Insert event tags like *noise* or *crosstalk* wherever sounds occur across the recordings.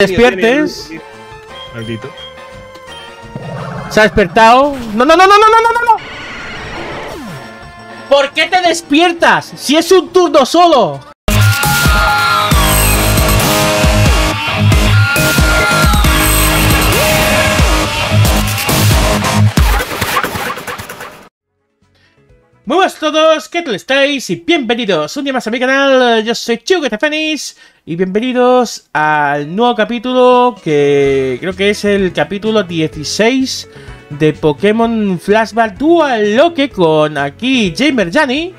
despiertes. Maldito. Se ha despertado. No, no, no, no, no, no, no, no. ¿Por qué te despiertas? Si es un turno solo. Muy buenas a todos, ¿qué tal estáis? Y bienvenidos un día más a mi canal, yo soy Chugetefenis Y bienvenidos al nuevo capítulo que creo que es el capítulo 16 de Pokémon Flashback Dual Loque con aquí Jamer Jani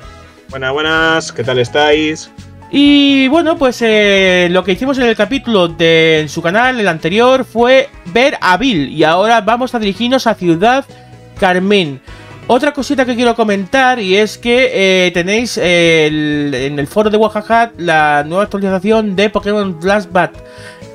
Buenas, buenas, ¿qué tal estáis? Y bueno, pues eh, lo que hicimos en el capítulo de en su canal, el anterior, fue ver a Bill Y ahora vamos a dirigirnos a Ciudad Carmín otra cosita que quiero comentar y es que eh, tenéis en el foro de Oaxaca la nueva actualización de Pokémon Flashback.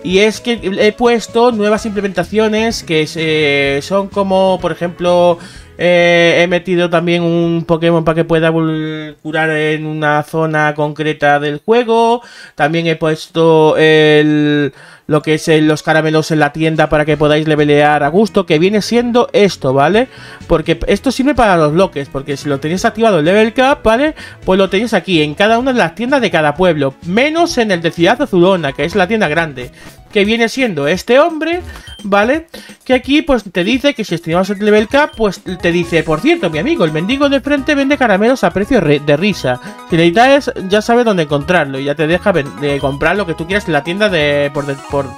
Y es que he puesto nuevas implementaciones que son como, por ejemplo, eh, he metido también un Pokémon para que pueda curar en una zona concreta del juego. También he puesto el lo que es los caramelos en la tienda para que podáis levelear a gusto, que viene siendo esto, ¿vale? Porque esto sirve para los bloques, porque si lo tenéis activado el level cap, ¿vale? Pues lo tenéis aquí, en cada una de las tiendas de cada pueblo, menos en el de Ciudad Azulona, que es la tienda grande que viene siendo este hombre, ¿vale? Que aquí pues te dice que si estimamos el level cap, pues te dice, por cierto, mi amigo, el mendigo de frente vende caramelos a precio de risa. Si necesitas, ya sabes dónde encontrarlo y ya te deja de comprar lo que tú quieras en la tienda de por,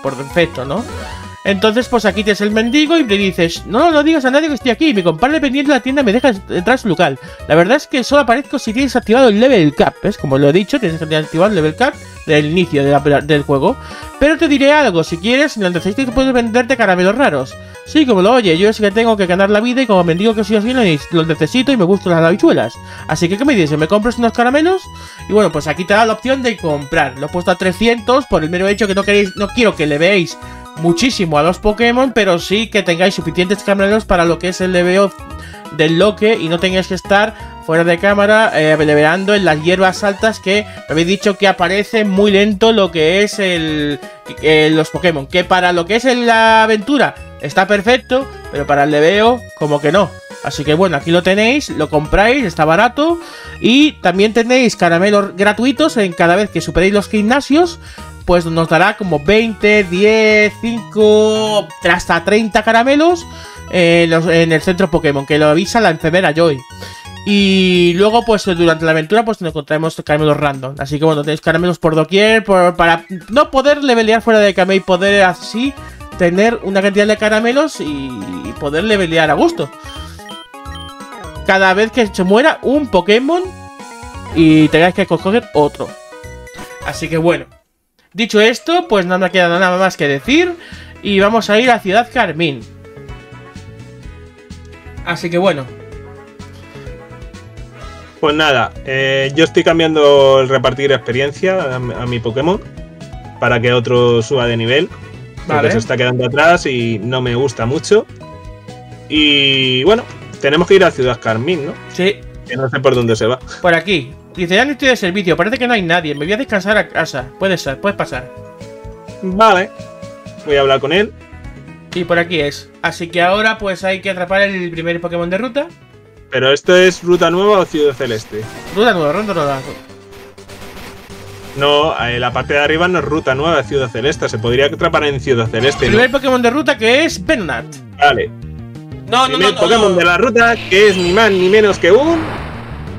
por defecto, ¿no? Entonces, pues aquí tienes el mendigo y le dices, no, no digas a nadie que estoy aquí, mi compadre pendiente de la tienda me deja entrar a local. La verdad es que solo aparezco si tienes activado el level cap, ¿ves? Como lo he dicho, tienes activado el level cap del inicio del juego. Pero te diré algo, si quieres, en el que puedes venderte caramelos raros. Sí, como lo oye, yo es que tengo que ganar la vida y como mendigo que soy así, los necesito y me gustan las habichuelas. Así que, ¿qué me dices? ¿Me compras unos caramelos? Y bueno, pues aquí te da la opción de comprar. Lo he puesto a 300 por el mero hecho que no queréis, no quiero que le veáis muchísimo a los Pokémon, pero sí que tengáis suficientes caramelos para lo que es el leveo del loque y no tengáis que estar fuera de cámara eh, en las hierbas altas que habéis dicho que aparece muy lento lo que es el, los Pokémon. Que para lo que es la aventura está perfecto, pero para el leveo como que no. Así que bueno, aquí lo tenéis, lo compráis, está barato. Y también tenéis caramelos gratuitos en cada vez que superéis los gimnasios pues nos dará como 20, 10, 5, hasta 30 caramelos en, el centro Pokémon, que lo avisa la enfermera Joy. Y luego, pues durante la aventura, pues nos encontraremos caramelos random. Así que bueno, tenéis caramelos por doquier para no poder levelear fuera de Kame y poder así tener una cantidad de caramelos y poder levelear a gusto. Cada vez que se muera un Pokémon y tengáis que coger otro. Así que bueno, Dicho esto, pues no me queda nada más que decir. Y vamos a ir a Ciudad Carmín. Así que bueno. Pues nada, eh, yo estoy cambiando el repartir experiencia a, mi Pokémon para que otro suba de nivel. Porque se está quedando atrás y no me gusta mucho. Y bueno, tenemos que ir a Ciudad Carmín, ¿no? Sí. Que no sé por dónde se va. Por aquí. Dice, ya no estoy de servicio, parece que no hay nadie. Me voy a descansar a casa. Puedes ser, puedes pasar. Vale. Voy a hablar con él. Y por aquí es. Así que ahora pues hay que atrapar el primer Pokémon de ruta. ¿Pero esto es ruta nueva o ciudad celeste? Ruta nueva, ruta nueva. No, eh, la parte de arriba no es ruta nueva, es ciudad celeste. Se podría atrapar en ciudad celeste. El primer Pokémon de ruta que es Venonat. Vale. No, no, no, no, Pokémon de la ruta que es ni más ni menos que un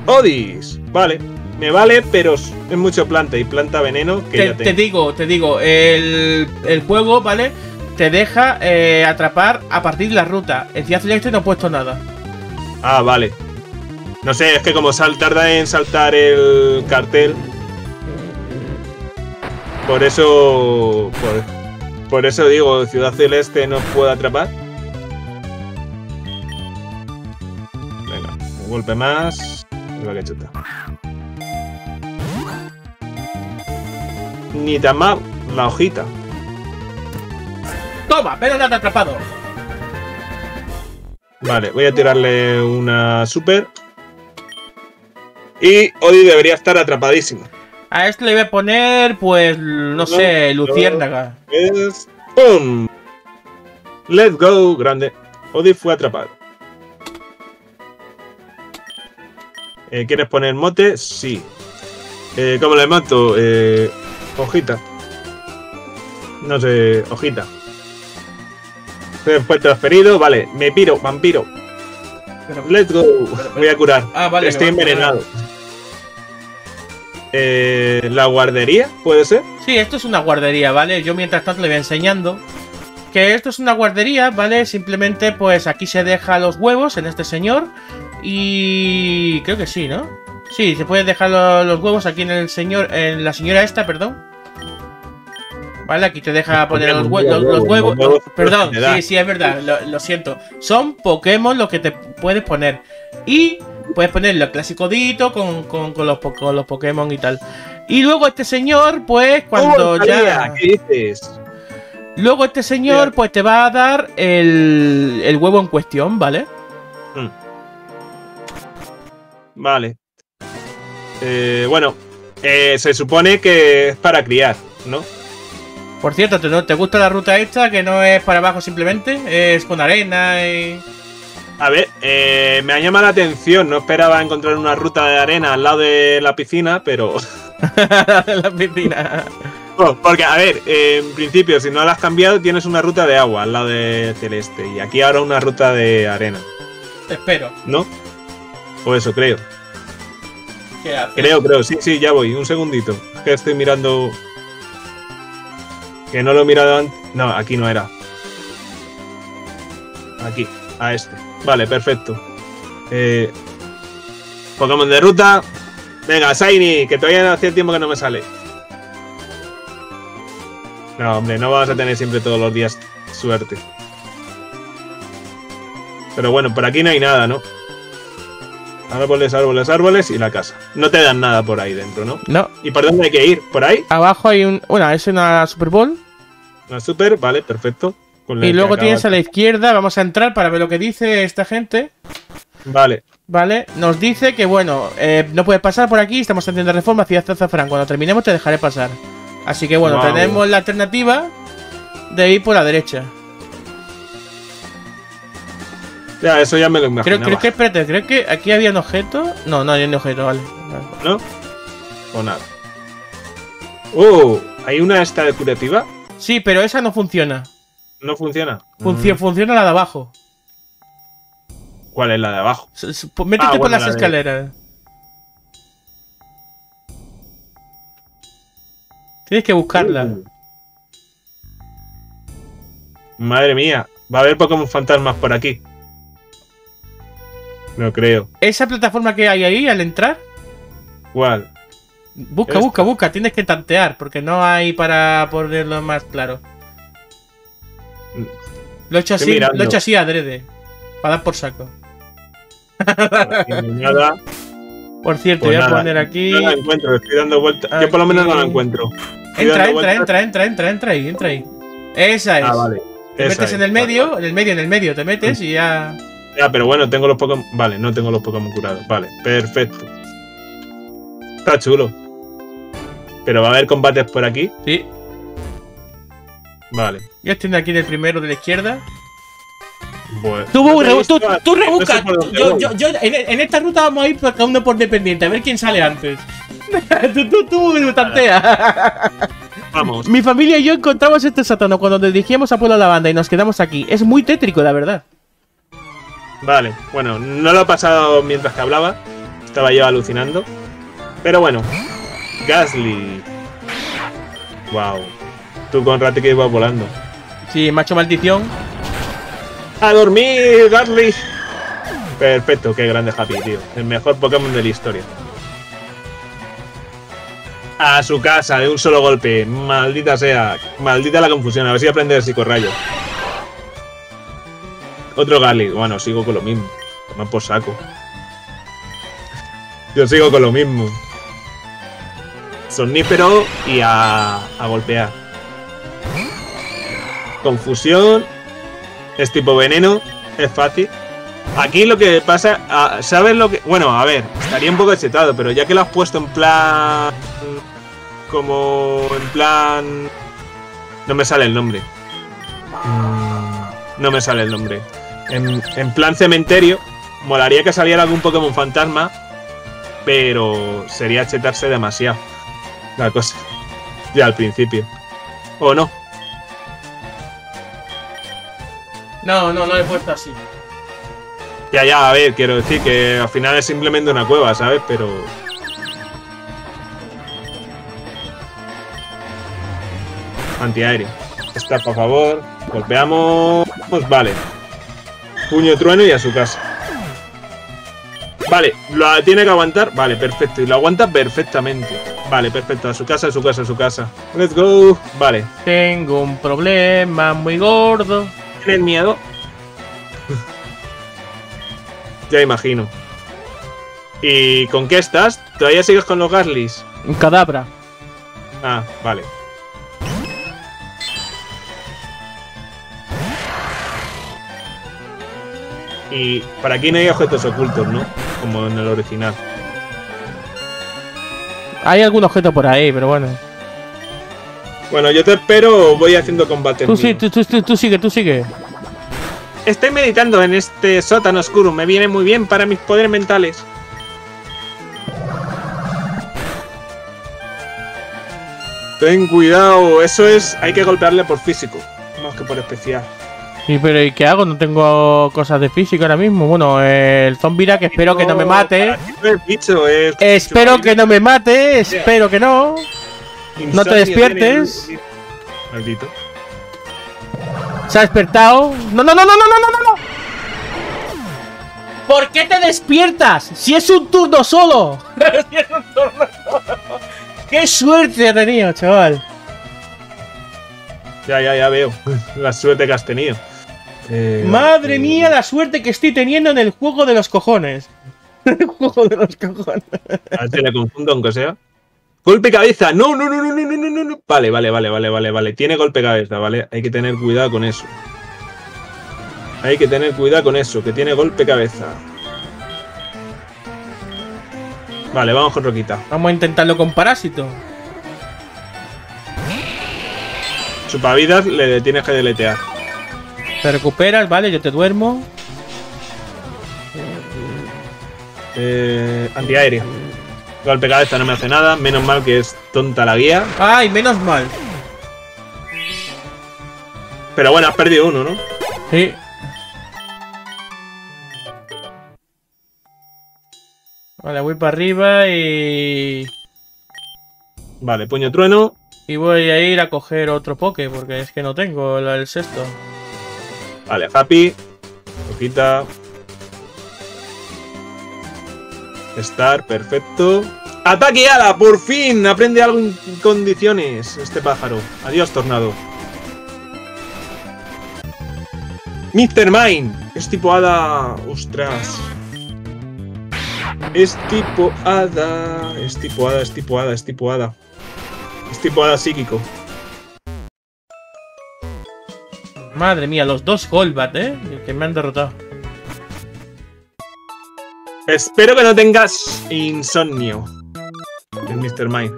Odis. Vale, me vale, pero es mucho planta y planta veneno que te, te digo, te digo, el, juego, ¿vale? Te deja eh, atrapar a partir de la ruta. En Ciudad Celeste no he puesto nada. Ah, vale. No sé, es que como sal, tarda en saltar el cartel. Por eso. Por, por eso digo, Ciudad Celeste no puedo atrapar. Venga, un golpe más. que chuta. Ni tan mal la hojita. ¡Toma! ¡Pero nada atrapado! Vale, voy a tirarle una super. Y Odi debería estar atrapadísimo. A este le voy a poner, pues, no sé, luciérnaga. ¡Pum! Let's go, grande. Odi fue atrapado. Eh, ¿Quieres poner mote? Sí. Eh, ¿Cómo le mato? Eh, hojita. No sé, hojita. Fue transferido, vale. Me piro, vampiro. Let's go. Voy a curar. Ah, vale, Estoy envenenado. Eh, ¿La guardería? ¿Puede ser? Sí, esto es una guardería, ¿vale? Yo mientras tanto le voy enseñando que esto es una guardería, ¿vale? Simplemente, pues aquí se deja los huevos en este señor y creo que sí, ¿no? Sí, se puede dejar lo- los huevos aquí en el señor, en la señora esta, perdón. Vale, aquí te deja poner los, hue- los- los huevos. Los Perdón, sí, sí, es verdad, lo, lo siento. Son Pokémon lo que te puedes poner. Y puedes poner el clásico Dito con, con- con los, con los Pokémon y tal. Y luego este señor, pues, cuando ¡Oh, ya. Talía! ¿Qué dices? Luego este señor, pues te va a dar el, el huevo en cuestión, ¿vale? Vale. Eh, bueno, eh, se supone que es para criar, ¿no? Por cierto, ¿te, no- ¿te gusta la ruta esta? Que no es para abajo simplemente, es con arena y... A ver, eh, me ha llamado la atención. No esperaba encontrar una ruta de arena al lado de la piscina, pero. *laughs* *laughs* la piscina. Oh, porque, a ver, eh, en principio, si no la has cambiado, tienes una ruta de agua al lado de celeste. Y aquí ahora una ruta de arena, Espero. ¿no? O eso, creo. Creo, creo. Sí, sí, ya voy. Un segundito. Que estoy mirando. Que no lo he mirado antes. No, aquí no era. Aquí, a este. Vale, perfecto. Eh, Pokémon de ruta. Venga, Shiny, que todavía hacía tiempo que no me sale. No, hombre, no vas a tener siempre todos los días suerte. Pero bueno, por aquí no hay nada, ¿no? Árboles, árboles, árboles y la casa. No te dan nada por ahí dentro, ¿no? No, ¿Y por dónde hay que ir? ¿Por ahí? abajo hay un... Bueno, es una Super Bowl. Una super, vale, perfecto. Y luego tienes a la izquierda, vamos a entrar para ver lo que dice esta gente. Vale, ¿Vale? Nos dice que, bueno, eh, no puedes pasar por aquí, estamos haciendo reforma hacia Zafran. Cuando terminemos te dejaré pasar. Así que, bueno, tenemos la alternativa de ir por la derecha. Ya, eso ya me lo imaginaba. creo que, espérate, creo que aquí había un objeto. No, no hay un objeto, vale. Vale. ¿No? O nada. Oh, ¿hay una esta curativa? Sí, pero esa no funciona. No funciona. Funcio- Funciona la de abajo. Mm, ¿Cuál es la de abajo? S- s- Métete Ah, por bueno, las la de- escaleras. Tienes que buscarla. Uh. Madre mía, va a haber Pokémon fantasmas por aquí. No creo. Esa plataforma que hay ahí al entrar, ¿Cuál? busca, Esta. busca, busca. Tienes que tantear porque no hay para ponerlo más claro. Lo he hecho así, mirando. lo he hecho así adrede. Para dar por saco. Nada. Por cierto, Pues voy a poner aquí. No la encuentro, estoy dando vueltas. Yo por lo menos no la encuentro. Estoy Entra, entra, entra, entra, entra, entra ahí, entra ahí. Esa es. Ah, vale. Te Esa metes es, en el medio, vale. en el medio, en el medio, te metes y ya. Ya, pero bueno, tengo los Pokémon. Vale, no tengo los Pokémon curados. Vale, perfecto. Está chulo. Pero va a haber combates por aquí. Sí. Vale. Ya estoy aquí en el primero de la izquierda. Bueno. Tú, No te he re- visto, tú, no tú sé rebusca. por dónde yo, yo, yo- en, en esta ruta vamos a ir por cada uno por dependiente, a ver quién sale antes. *laughs* tú, tú, tú, tantea. Vamos. Mi familia y yo encontramos este sótano cuando nos dirigíamos a Pueblo Lavanda y nos quedamos aquí. Es muy tétrico, la verdad. Vale. Bueno, no lo he pasado mientras que hablaba. Estaba yo alucinando. Pero bueno. Gasly. Wow. Tú con Rati que ibas volando. Sí, macho maldición. ¡A dormir, Gasly! Perfecto, qué grande Happy, tío. El mejor Pokémon de la historia. A su casa, de un solo golpe. Maldita sea. Maldita la confusión. A ver si aprende el psicorrayo. Otro Gasly. Bueno, sigo con lo mismo. Toma por saco. Yo sigo con lo mismo. Somnífero y a, a golpear. Confusión. Es tipo veneno. Es fácil. Aquí lo que pasa. ah, ¿Sabes lo que.? Bueno, a ver, estaría un poco chetado, pero ya que lo has puesto en plan. Como. En plan. No me sale el nombre. Mm, no me sale el nombre. En, en plan cementerio, molaría que saliera algún Pokémon fantasma, pero sería chetarse demasiado la cosa. Ya al principio. ¿O no? No, no, no he puesto así. Ya, ya, a ver, quiero decir que al final es simplemente una cueva, ¿sabes? Pero. Antiaéreo. Está, por favor. Golpeamos. Pues vale. Puño trueno y a su casa. Vale, lo tiene que aguantar. Vale, perfecto. Y lo aguanta perfectamente. Vale, perfecto. A su casa, a su casa, a su casa. Let's go. Vale. Tengo un problema muy gordo. ¿Tienes miedo? *laughs* ya imagino. ¿Y con qué estás? ¿Todavía sigues con los Gaslis? Un cadabra. Ah, vale. Y para aquí no hay objetos ocultos, ¿no? Como en el original. Hay algún objeto por ahí, pero bueno. Bueno, yo te espero, voy haciendo combate. Tú, sí, tú, tú, tú, tú sigue, tú sigue. Estoy meditando en este sótano oscuro, me viene muy bien para mis poderes mentales. Ten cuidado, eso es, hay que golpearle por físico, más que por especial. ¿Y pero ¿y qué hago? No tengo cosas de físico ahora mismo. Bueno, el zombira que espero que no me mate. bicho, espero que no me mate, espero que no. No te despiertes. Maldito. Se ha despertado. No, no, no, no, no, no, no, no. ¿Por qué te despiertas? Si es un turno solo. *laughs* si es un turno solo. Qué suerte he tenido, chaval. Ya, ya, ya veo. *laughs* La suerte que has tenido. Eh, Madre mía, la suerte que estoy teniendo en el juego de los cojones. *laughs* el juego de los cojones. A ver si le confundo, aunque sea. Golpe cabeza. No, no, no, no, no, no, no, no. Vale, vale, vale, vale, vale, vale. Tiene golpe cabeza, ¿vale? Hay que tener cuidado con eso. Hay que tener cuidado con eso, que tiene golpe cabeza. Vale, vamos con Roquita. Vamos a intentarlo con Parásito. Chupavidas le tienes que deletear. Te recuperas, vale, yo te duermo. Eh, antiaéreo. Golpe cabeza no me hace nada. Menos mal que es tonta la guía. Ay, menos mal. Pero bueno, has perdido uno, ¿no? Sí. Vale, voy para arriba y... Vale, puño trueno. Y voy a ir a coger otro poke, porque es que no tengo el sexto. Vale, Happy. Poquita. Star, perfecto. ¡Ataque ala! ¡Por fin! Aprende algo en condiciones este pájaro. Adiós, tornado. Mr. Mine. Es tipo hada. Ostras. Es tipo hada. Es tipo hada, es tipo hada, es tipo hada. Es tipo hada psíquico. Madre mía, los dos Golbat, ¿eh? Que me han derrotado. Espero que no tengas insomnio. El Mr. Mine.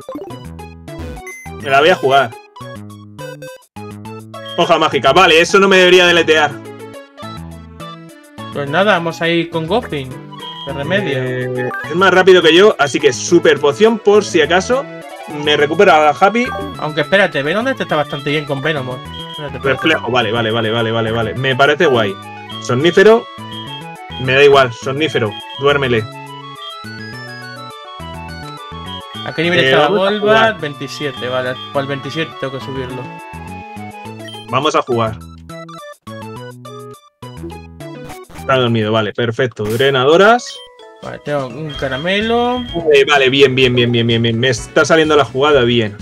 Me la voy a jugar. Hoja mágica. Vale, eso no me debería deletear. Pues nada, vamos a ir con Goblin. De remedio. Eh, es más rápido que yo, así que super poción por si acaso. Me recupera a Happy. Aunque espérate, Venom este está bastante bien con Venom. Reflejo, vale, vale, vale, vale, vale, vale. Me parece guay. Somnífero. Me da igual, somnífero. Duérmele. ¿A qué nivel Eh, está la vamos a Golbat? jugar. 27, vale. Para el 27 tengo que subirlo. Vamos a jugar. Está dormido, vale, perfecto. Drenadoras. Vale, tengo un caramelo Eh, vale, bien, bien, bien, bien, bien, bien. Me está saliendo la jugada bien.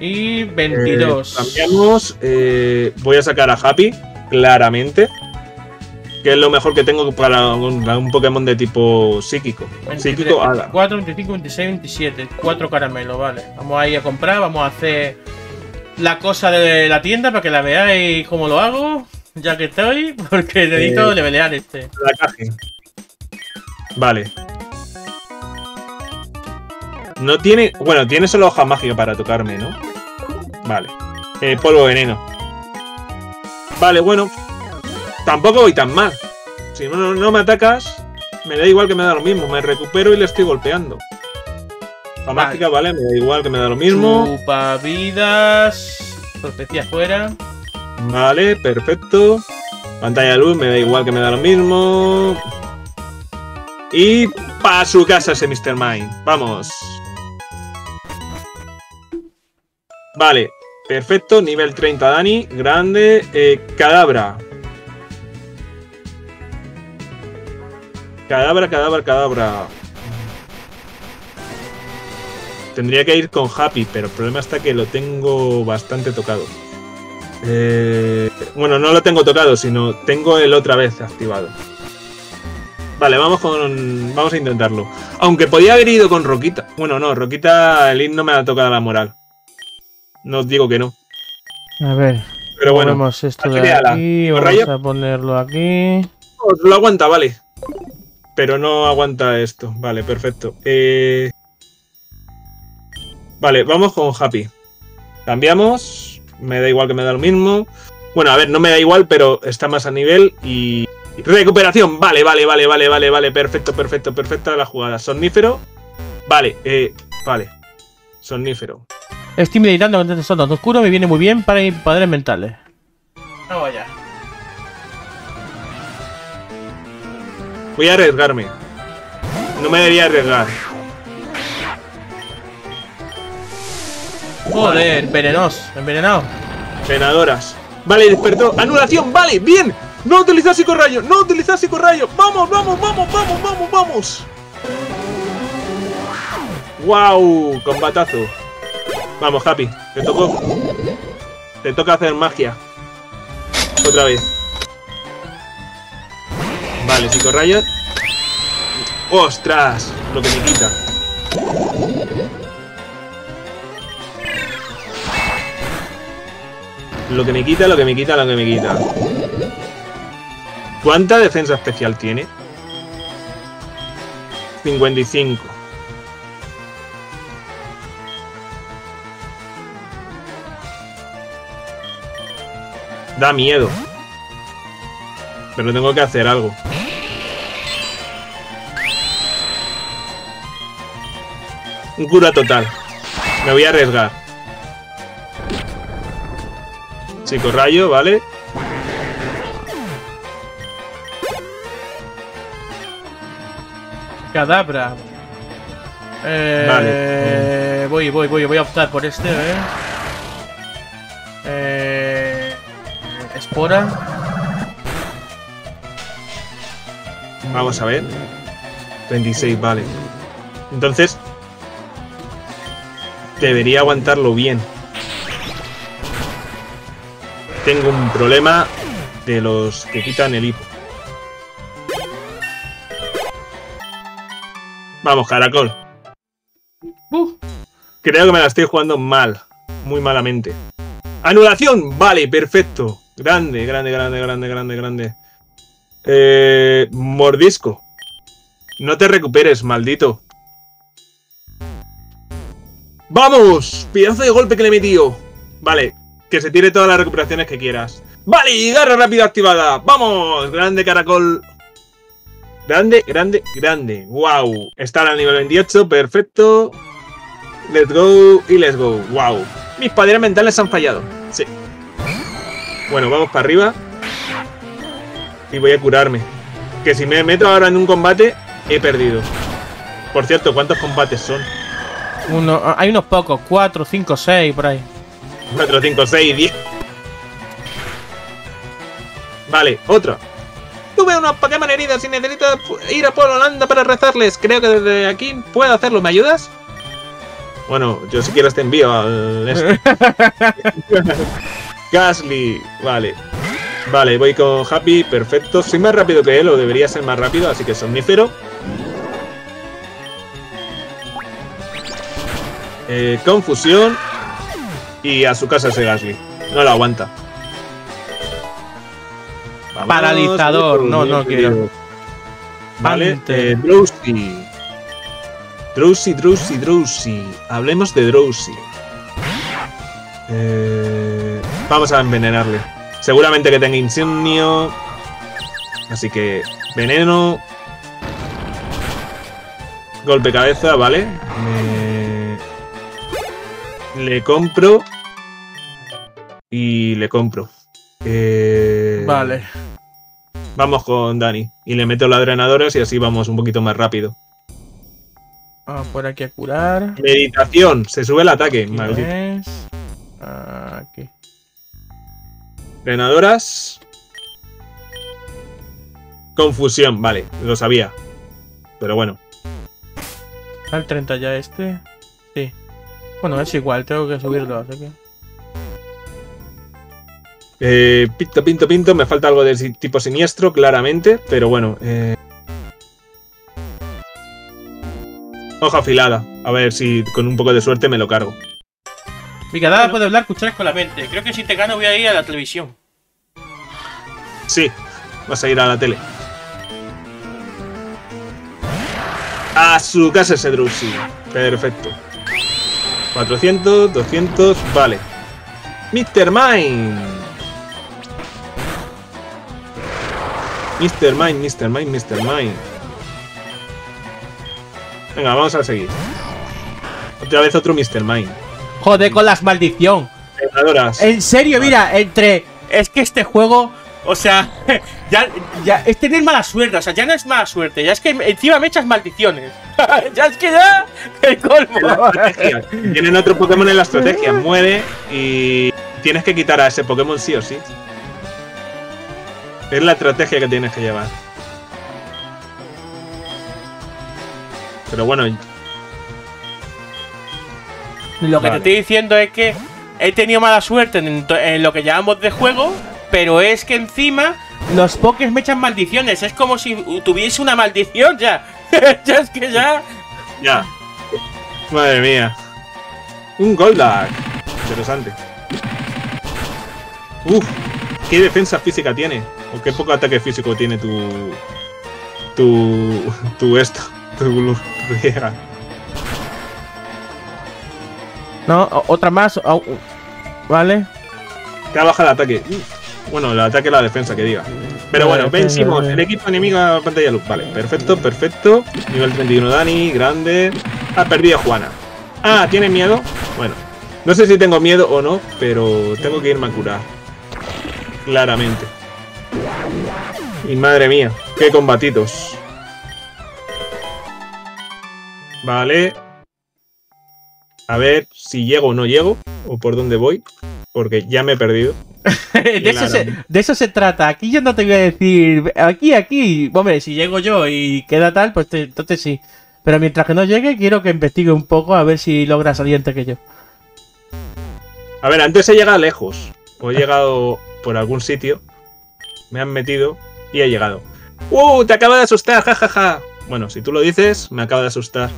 Y Eh, 22. cambiamos. eh, voy a sacar a Happy, claramente. Que es lo mejor que tengo para un, Pokémon de tipo psíquico. 23, Psíquico, hada. 24, 25, 26, 27. 4 caramelos, vale. Vamos a ir a comprar, vamos a hacer la cosa de la tienda para que la veáis cómo lo hago. Ya que estoy, *laughs* porque necesito Eh. levelear este. La caja. Vale. No tiene. Bueno, tiene solo hoja mágica para tocarme, ¿no? Vale. Eh, polvo veneno. Vale, bueno. Tampoco voy tan mal. Si no, no me atacas, me da igual que me da lo mismo. Me recupero y le estoy golpeando. La Vale. mágica, vale, me da igual que me da lo mismo. Chupa vidas. Profecía fuera. Vale, perfecto. Pantalla de luz, me da igual que me da lo mismo. Y para su casa ese Mr. Mind. Vamos. Vale, perfecto. Nivel 30, Dani. Grande. Eh, cadabra. Cadabra, cadabra, cadabra. Tendría que ir con Happy, pero el problema está que lo tengo bastante tocado. Eh, bueno, no lo tengo tocado, sino tengo el otra vez activado. Vale, vamos con. Vamos a intentarlo. Aunque podía haber ido con Roquita. Bueno, no, Roquita, el no me ha tocado la moral. No os digo que no. A ver. Pero bueno, Movemos esto de aquí. ¿Con Vamos a ponerlo aquí. lo aguanta, vale. Pero no aguanta esto. Vale, perfecto. Eh, Vale, vamos con Happy. Cambiamos. Me da igual que me da lo mismo. Bueno, a ver, no me da igual, pero está más a nivel y. Recuperación. Vale, vale, vale, vale, vale, vale. Perfecto, perfecto, perfecta la jugada. Somnífero. Vale, eh. Vale. Somnífero. Estoy meditando con este sondo oscuro. Me viene muy bien para mis poderes mentales. Vamos allá. Voy a arriesgarme. No me debería arriesgar. Joder, venenos. Envenenado. Venadoras. Vale, despertó. Anulación, vale, bien. No utilizar psicorrayo, no utilizar psicorrayo. Vamos, vamos, vamos, vamos, vamos, vamos. Wow, combatazo. Vamos, Happy, te tocó. Te toca hacer magia. Otra vez. Vale, psicorrayo. ¡Ostras! Lo que me quita. Lo que me quita, lo que me quita, lo que me quita. ¿Cuánta defensa especial tiene? 55. Da miedo. Pero tengo que hacer algo. Un cura total. Me voy a arriesgar. Psicorrayo, ¿vale? Cadabra. Eh, Voy, voy, voy, voy a optar por este. Eh, espora. Vamos a ver. 26, vale. Entonces. Debería aguantarlo bien. Tengo un problema de los que quitan el hipo. Vamos, caracol. Uh, Creo que me la estoy jugando mal. Muy malamente. Anulación. Vale, perfecto. Grande, grande, grande, grande, grande, grande. Eh, mordisco. No te recuperes, maldito. ¡Vamos! Pedazo de golpe que le he metido. Vale, que se tire todas las recuperaciones que quieras. Vale, garra rápida activada. ¡Vamos! Grande caracol. Grande, grande, grande. ¡Wow! Está al nivel 28, perfecto. Let's go y let's go. ¡Wow! Mis poderes mentales han fallado. Sí. Bueno, vamos para arriba. Y voy a curarme. Que si me meto ahora en un combate, he perdido. Por cierto, ¿cuántos combates son? uno, ah, hay unos pocos, 4, 5, 6 por ahí. 4, 5, 6, 10. Vale, otro. Tuve unos Pokémon heridos y necesito ir a Pueblo Holanda para rezarles. Creo que desde aquí puedo hacerlo. ¿Me ayudas? *laughs* Bueno, yo si quieres te envío al... este. *laughs* Gasly, vale. Vale, voy con Happy, perfecto. Soy más rápido que él, o debería ser más rápido, así que somnífero. Eh, confusión. Y a su casa ese Gasly. No lo aguanta. Vamos, Paralizador, no, no quiero. Vale, eh, Drowsy. Drowsy, Drowsy, Drowsy. Hablemos de Drowsy. Eh, vamos a envenenarle. Seguramente que tenga insomnio. Así que veneno. Golpe cabeza, vale. Le compro. Y le compro. Eh, Vale. Vamos con Dani. Y le meto las drenadoras y así vamos un poquito más rápido. Vamos por aquí a curar. Meditación. Se sube el ataque. Maldito. es. Drenadoras. Confusión. Vale, lo sabía. Pero bueno. Al 30 ya este. Sí. Bueno, es igual, tengo que subirlo, así que. Eh, pinto, pinto, pinto. Me falta algo de tipo siniestro, claramente. Pero bueno. eh. Hoja afilada. A ver si con un poco de suerte me lo cargo. Mira, Bueno. puede hablar, cucharas con la mente. Creo que si te gano voy a ir a la televisión. Sí, vas a ir a la tele. A su casa ese Drusy. Perfecto. 400, 200, vale. Mr. Mine. Mr. Mine, Mr. Mine, Mr. Mine. Venga, vamos a seguir. Otra vez otro Mr. Mine. Joder, con las maldición. En serio, mira, entre. Es que este juego. O sea, *laughs* ya, ya es tener mala suerte. O sea, ya no es mala suerte. Ya es que encima me echas maldiciones. *laughs* ya es que ya. El colmo. Tienen otro Pokémon en la estrategia. Muere y tienes que quitar a ese Pokémon sí o sí. Es la estrategia que tienes que llevar. Pero bueno, Lo que Vale. te estoy diciendo es que he tenido mala suerte en, lo que llamamos de juego, pero es que encima los pokés me echan maldiciones. Es como si tuviese una maldición ya. *laughs* ya es que ya. ya. Madre mía. Un Goldak. Interesante. Uf, qué defensa física tiene. O qué poco ataque físico tiene tu. Tu. Tu esto. Tu, tu riega. No, otra más. o- Vale. Te baja el ataque. Bueno, el ataque y la defensa, que diga. Pero bueno, vencimos. vale. El equipo enemigo a pantalla luz. Vale, perfecto, perfecto. Nivel 31 Dani, grande. Ha perdido Juana. Ah, ¿tiene miedo? Bueno, no sé si tengo miedo o no, pero tengo que irme a curar. Claramente. Y madre mía, qué combatitos. Vale. A ver si llego o no llego, o por dónde voy, porque ya me he perdido. *laughs* de, eso se, de eso se trata. Aquí yo no te voy a decir. Aquí, aquí. Hombre, si llego yo y queda tal, pues te- entonces sí. Pero mientras que no llegue, quiero que investigue un poco a ver si logra salir antes que yo. A ver, antes he llegado lejos. O he llegado por algún sitio. Me han metido y he llegado. ¡Uh! Te acaba de asustar, jajaja. Bueno, si tú lo dices, me acaba de asustar.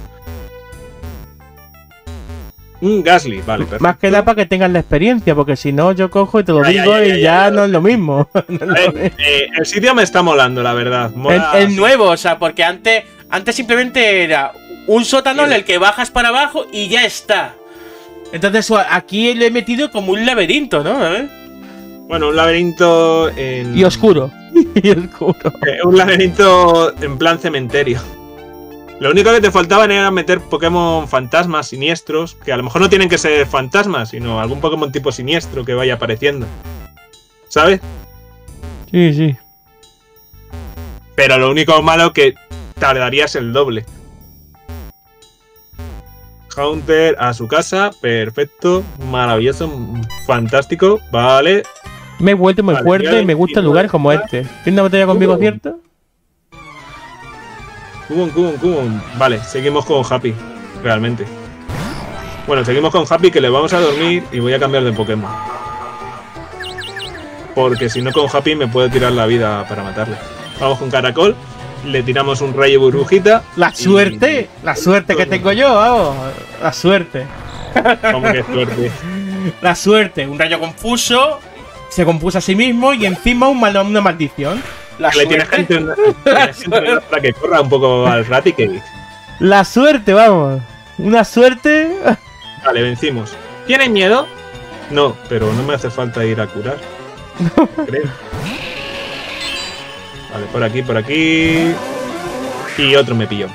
Un Gasly, vale, perfecto. Más que nada para que tengas la experiencia, porque si no, yo cojo y te lo digo ya, ya, y ya, ya, ya. no es lo mismo. *laughs* *laughs* Lo mismo. eh, el sitio me está molando, la verdad. El, Mola el nuevo, o sea, porque antes, antes simplemente era un sótano en el que bajas para abajo y ya está. Entonces aquí le he metido como un laberinto, ¿no? A ver. Bueno, un laberinto en. Y oscuro. *laughs* y oscuro. Eh, un laberinto en plan cementerio. Lo único que te faltaban era meter Pokémon fantasmas siniestros, que a lo mejor no tienen que ser fantasmas, sino algún Pokémon tipo siniestro que vaya apareciendo. ¿Sabes? Sí, sí. Pero lo único malo que tardarías el doble. Haunter a su casa, perfecto, maravilloso, fantástico, vale. Me he vuelto muy Vale, fuerte y me gustan 29 lugares como este. ¿Tienes una botella conmigo, Uh. cierto? Cubon, Cubon, Cubon. Vale, seguimos con Happy, realmente. Bueno, seguimos con Happy que le vamos a dormir y voy a cambiar de Pokémon. Porque si no con Happy me puede tirar la vida para matarle. Vamos con Caracol, le tiramos un rayo burbujita. La y- suerte, la suerte que tengo yo, vamos. La suerte. Como que suerte. *laughs* La suerte. Un rayo confuso, se compuso a sí mismo y encima un mal- una maldición. La Le tienes que suerte. entrenar, tienes que entrenar para que corra un poco al Raticate. La suerte, vamos. Una suerte. *laughs* Vale, vencimos. ¿Tienes miedo? No, pero no me hace falta ir a curar. Vale, por aquí, por aquí. Y otro me pilló.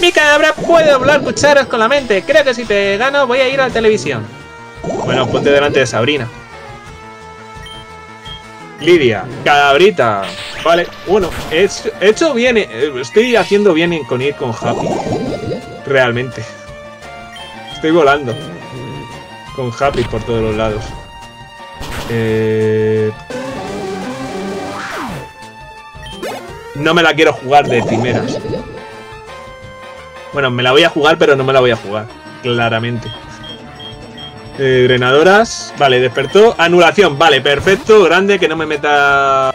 Mi cabra puede doblar cucharas con la mente. Creo que si te gano voy a ir a la televisión. Bueno, ponte delante de Sabrina. Lidia, cadabrita. Vale, bueno, he hecho bien. Eh, estoy haciendo bien con ir con Happy. Realmente. Estoy volando. Con Happy por todos los lados. Eh... No me la quiero jugar de primeras. Bueno, me la voy a jugar, pero no me la voy a jugar. Claramente. Eh, drenadoras. Vale, despertó. Anulación. Vale, perfecto. Grande. Que no me meta...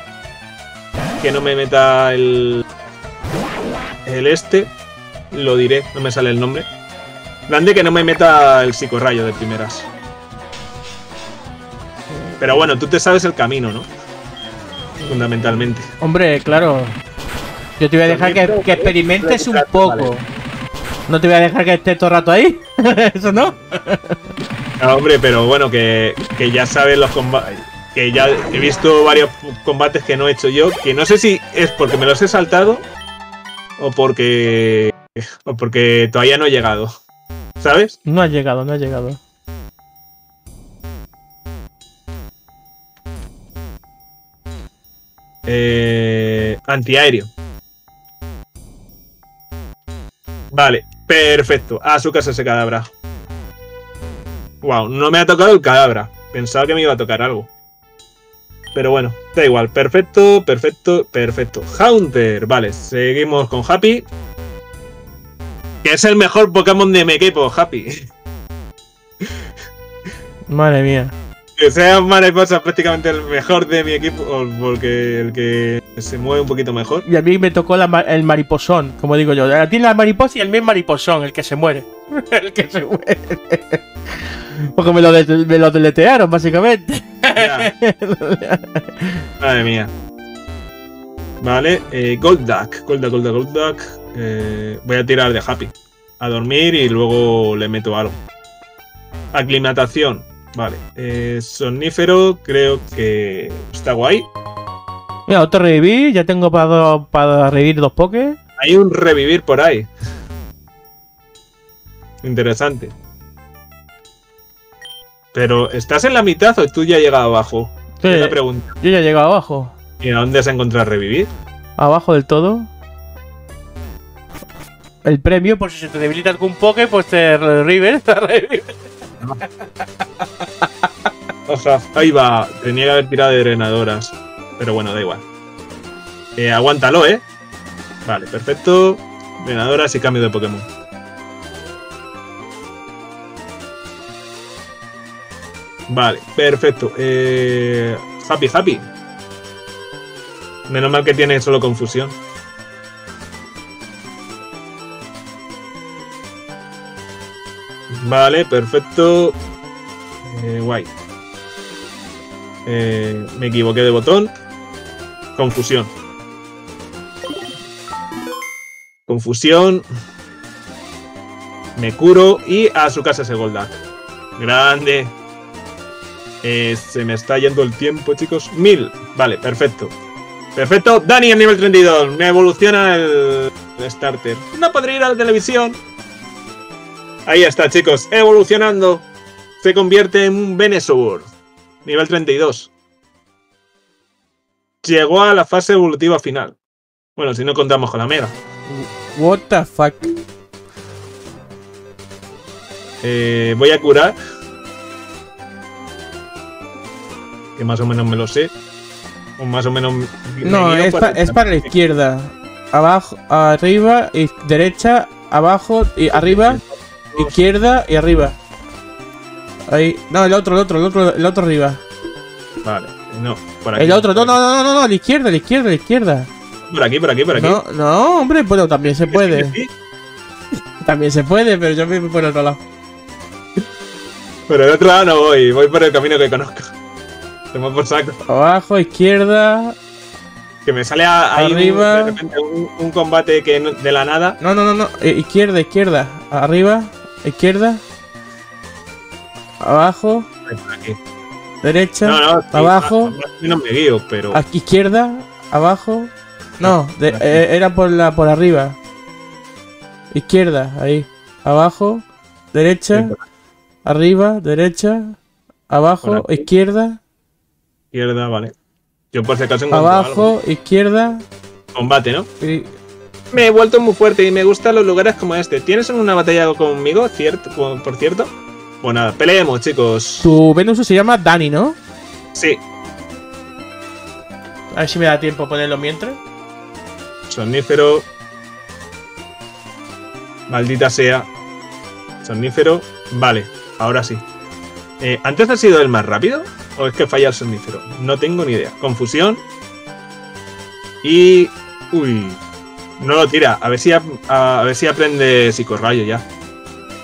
Que no me meta el... El este. Lo diré. No me sale el nombre. Grande que no me meta el psicorrayo de primeras. Pero bueno, tú te sabes el camino, ¿no? Fundamentalmente. Hombre, claro. Yo te voy a dejar que, experimentes un poco. No te voy a dejar que esté todo el rato ahí. *laughs* Eso no. No hombre, pero bueno, que, ya sabes los combates. Que ya he visto varios combates que no he hecho yo. Que no sé si es porque me los he saltado. O porque. O porque todavía no he llegado. ¿Sabes? No ha llegado, no ha llegado. Eh, antiaéreo. Vale, perfecto. A su casa ese cadáver. Wow, no me ha tocado el cadáver. Pensaba que me iba a tocar algo. Pero bueno, da igual. Perfecto, perfecto, perfecto. Haunter. Vale, seguimos con Happy. Que es el mejor Pokémon de mi equipo, Happy. *laughs* Madre mía que sea mariposa prácticamente el mejor de mi equipo, porque el que se mueve un poquito mejor. Y a mí me tocó el mariposón, como digo yo. Tiene la mariposa y el mismo mariposón, el que se muere. *laughs* el que se muere. Porque me lo, me lo deletearon, básicamente. *laughs* Madre mía. Vale, eh, Gold Duck, Gold Duck, Gold Duck, Gold Duck. Eh, voy a tirar de Happy. A dormir y luego le meto algo. Aclimatación. Vale. Eh, sonífero, creo que está guay. Mira, otro revivir. Ya tengo para, para revivir dos pokés. Hay un revivir por ahí. Interesante. Pero, ¿estás en la mitad o tú ya has llegado abajo? Sí, la pregunta. Yo ya he llegado abajo. ¿Y a dónde has encontrado revivir? Abajo del todo. El premio, por si se te debilita algún poke, pues te revive. *laughs* *laughs* ahí va. Tenía que haber tirado de drenadoras. Pero bueno, da igual. Eh, aguántalo, ¿eh? Vale, perfecto. Drenadoras y cambio de Pokémon. Vale, perfecto. Eh, happy, happy. Menos mal que tiene solo confusión. Vale, perfecto. Eh, guay. Eh, me equivoqué de botón. Confusión. Confusión. Me curo y a su casa ese Goldak. Grande. Eh, se me está yendo el tiempo, chicos. Mil. Vale, perfecto. Perfecto. Dani, el nivel 32. Me evoluciona el starter. No podría ir a la televisión. Ahí está, chicos. Evolucionando. Se convierte en un Venusaur. Nivel 32. Llegó a la fase evolutiva final. Bueno, si no contamos con la Mega. What the fuck. Eh, voy a curar. Que más o menos me lo sé. O más o menos. No, es, es, para la izquierda. Abajo, arriba, y derecha, abajo y arriba. Izquierda y arriba. Ahí. No, el otro, el otro, el otro, el otro arriba. Vale, no, por aquí. El otro, no, no, no, no, no, la izquierda, la izquierda, la izquierda. Por aquí, por aquí, por aquí. No, no, hombre, bueno, también se puede. *laughs* También se puede, pero yo me voy por el otro lado. Pero el otro lado no voy, voy por el camino que conozco. Toma por saco. Abajo, izquierda, que me sale arriba. de repente un, combate que de la nada. No, no, no, no. Eh, izquierda, izquierda. Arriba, izquierda. Abajo. derecha, No, no, sí, abajo, me guío, pero. aquí izquierda, abajo. No, de- eh, era por la por arriba. Izquierda, ahí. Abajo, derecha, arriba, derecha, abajo, izquierda, Izquierda, vale. Yo por si acaso encuentro algo. abajo, izquierda Combate, ¿no? y Me he vuelto muy fuerte y me gustan los lugares como este. ¿Tienes una batalla conmigo, cierto, por cierto? Pues nada, peleemos, chicos. tu Venus se llama Dani, ¿no? Sí, A ver si me da tiempo ponerlo mientras. Somnífero. Maldita sea. Somnífero. Vale, ahora sí. Eh, ¿Antes ha sido el más rápido? ¿O es que falla el somnífero? No tengo ni idea. Confusión. Y. Uy. No lo tira. A ver si, a ver si aprende psicorrayo ya.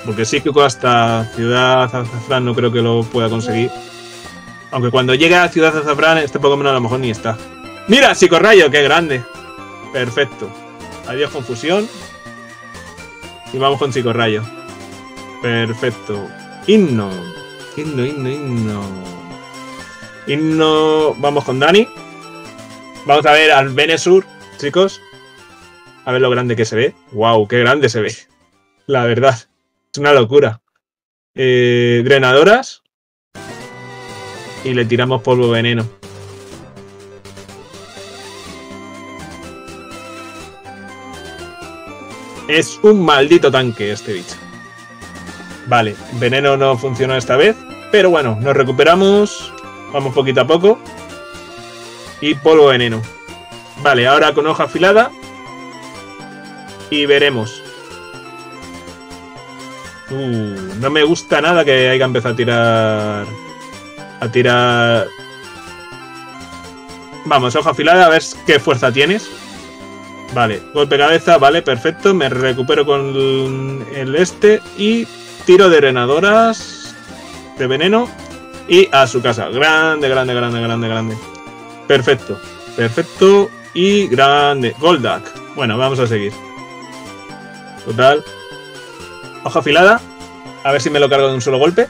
Porque psíquico hasta Ciudad Azafrán no creo que lo pueda conseguir. Aunque cuando llegue a Ciudad Azafrán, este Pokémon a lo mejor ni está. ¡Mira! Psicorrayo, qué grande. Perfecto. Adiós confusión. Y vamos con psicorrayo. Perfecto. Himno. Himno, himno, himno. Himno. Vamos con Dani. Vamos a ver al Venesur, chicos. A ver lo grande que se ve. ¡Wow! ¡Qué grande se ve! La verdad. Es una locura. Eh, drenadoras. Y le tiramos polvo veneno. Es un maldito tanque este bicho. Vale, veneno no funcionó esta vez. Pero bueno, nos recuperamos. Vamos poquito a poco. Y polvo veneno. Vale, ahora con hoja afilada. Y veremos. Uh, no me gusta nada que haya empezado a tirar. A tirar. Vamos, hoja afilada, a ver qué fuerza tienes. Vale, golpe cabeza, vale, perfecto. Me recupero con el este y tiro de drenadoras de veneno y a su casa. Grande, grande, grande, grande, grande. Perfecto, perfecto y grande. Goldak. Bueno, vamos a seguir. Total. Hoja afilada. A ver si me lo cargo de un solo golpe.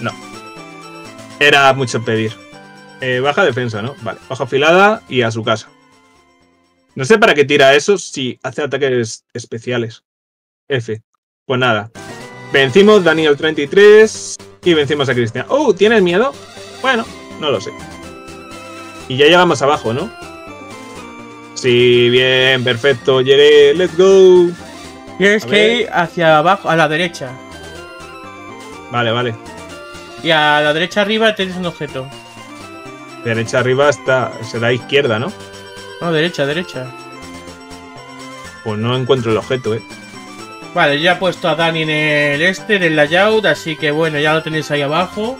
No. Era mucho pedir. Eh, baja defensa, ¿no? Vale. Hoja afilada y a su casa. No sé para qué tira eso si hace ataques especiales. F. Pues nada. Vencimos Daniel 33 y vencimos a Cristian. Oh, ¿tienes miedo? Bueno, no lo sé. Y ya llegamos abajo, ¿no? Sí, bien, perfecto. Llegué. Let's go. Tienes que ir hacia abajo, a la derecha. Vale, vale. Y a la derecha arriba tienes un objeto. Derecha arriba está. Será izquierda, ¿no? No, derecha, derecha. Pues no encuentro el objeto, eh. Vale, ya he puesto a Dani en el este del layout, así que bueno, ya lo tenéis ahí abajo.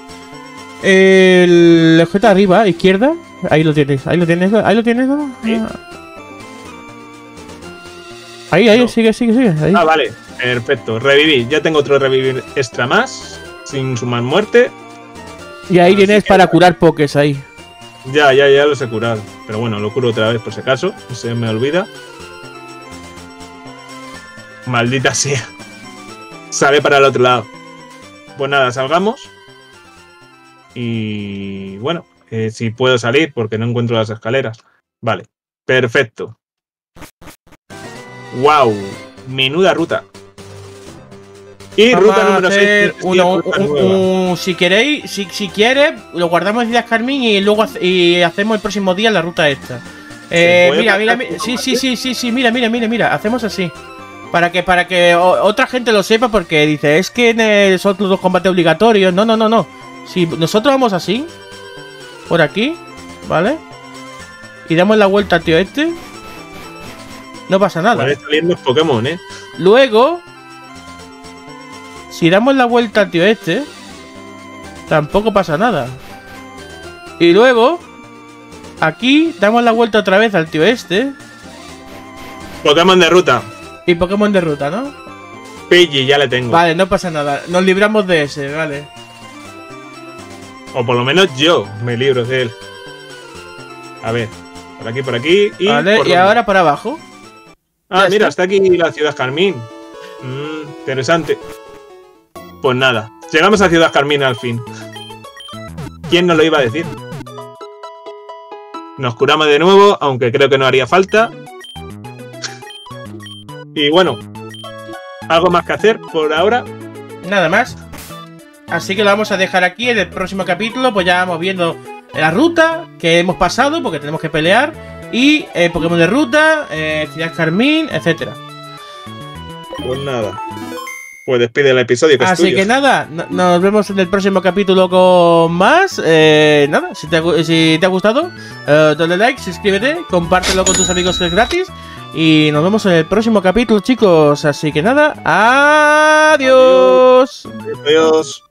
El objeto arriba, izquierda. Ahí lo tienes, ahí lo tienes, ahí lo tienes. ¿no? Sí. Ahí, ahí, No. sigue, sigue, sigue. Ahí. Ah, vale. Perfecto. Reviví. Ya tengo otro revivir extra más. Sin sumar muerte. y ahí así tienes que- para curar pokés ahí. Ya, ya, ya los he curado. Pero bueno, lo curo otra vez por si acaso. No se me olvida. Maldita sea. Sale para el otro lado. Pues nada, salgamos. Y bueno, eh, si puedo salir porque no encuentro las escaleras. Vale, perfecto. ¡Wow! Menuda ruta. Y Vamos ruta número 6. hacer uno- un- un- si queréis, si, si quieres, lo guardamos en Carmín y luego hace- y hacemos el próximo día la ruta esta. Eh, mira, mira, mi- sí, sí, sí, sí, sí, mira, mira, mira, mira, hacemos así. Para que, para que otra gente lo sepa, porque dice, es que son los combates obligatorios. No, no, no, no. Si nosotros vamos así, por aquí, ¿vale? Y damos la vuelta al tío este, no pasa nada. Van saliendo Pokémon, ¿eh? Luego, si damos la vuelta al tío este, tampoco pasa nada. Y luego, aquí damos la vuelta otra vez al tío este Pokémon de ruta. Y Pokémon de ruta, ¿no? Pidgey, ya le tengo. Vale, no pasa nada. Nos libramos de ese, vale. O por lo menos yo me libro de él. A ver, por aquí, por aquí. Y, vale, ¿por y dónde? ahora para abajo. Ah, ya mira, está. está aquí la ciudad Carmín. Mm, interesante. Pues nada, llegamos a Ciudad Carmín al fin. ¿Quién nos lo iba a decir? Nos curamos de nuevo, aunque creo que no haría falta. Y bueno, ¿algo más que hacer por ahora? Nada más. Así que lo vamos a dejar aquí. En el próximo capítulo, pues ya vamos viendo la ruta que hemos pasado, porque tenemos que pelear. Y eh, Pokémon de ruta, eh, Ciudad Carmín, etcétera. Pues nada. Pues despide el episodio. Que Así que nada, nos vemos en el próximo capítulo con más. Eh, nada, si te, si te ha gustado, eh, dale like, suscríbete, compártelo con tus amigos que es gratis. Y nos vemos en el próximo capítulo, chicos. Así que nada, adiós. Adiós.